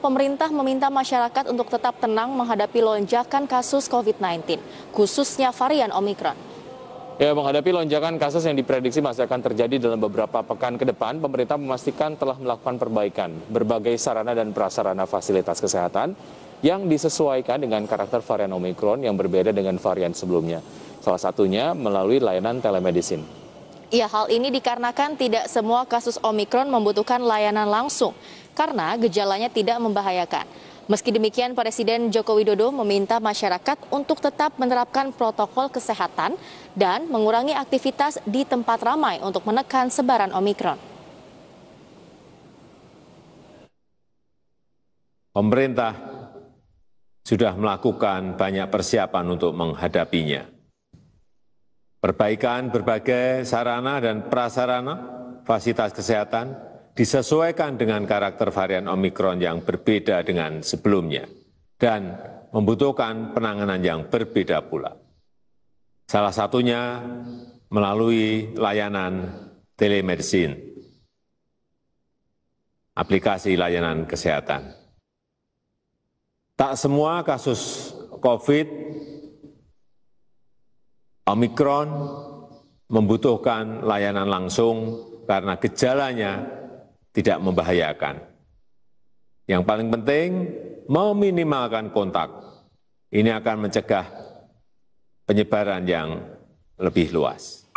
Pemerintah meminta masyarakat untuk tetap tenang menghadapi lonjakan kasus COVID-19, khususnya varian Omikron. Ya, menghadapi lonjakan kasus yang diprediksi masih akan terjadi dalam beberapa pekan ke depan, pemerintah memastikan telah melakukan perbaikan berbagai sarana dan prasarana fasilitas kesehatan yang disesuaikan dengan karakter varian Omikron yang berbeda dengan varian sebelumnya. Salah satunya melalui layanan telemedicine. Ya, hal ini dikarenakan tidak semua kasus Omikron membutuhkan layanan langsung karena gejalanya tidak membahayakan. Meski demikian, Presiden Joko Widodo meminta masyarakat untuk tetap menerapkan protokol kesehatan dan mengurangi aktivitas di tempat ramai untuk menekan sebaran Omikron. Pemerintah sudah melakukan banyak persiapan untuk menghadapinya Perbaikan berbagai sarana dan prasarana fasilitas kesehatan disesuaikan dengan karakter varian Omikron yang berbeda dengan sebelumnya dan membutuhkan penanganan yang berbeda pula. Salah satunya melalui layanan telemedicine, aplikasi layanan kesehatan. Tak semua kasus COVID Omikron membutuhkan layanan langsung karena gejalanya tidak membahayakan. Yang paling penting, meminimalkan kontak. Ini akan mencegah penyebaran yang lebih luas.